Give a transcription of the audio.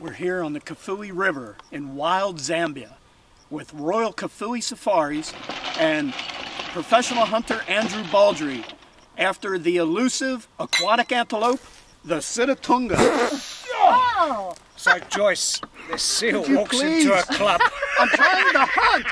We're here on the Kafue River in wild Zambia with Royal Kafue Safaris and professional hunter Andrew Baldry after the elusive aquatic antelope, the Sitatunga. Oh! So Joyce, this seal walks please? into a club. I'm trying to hunt!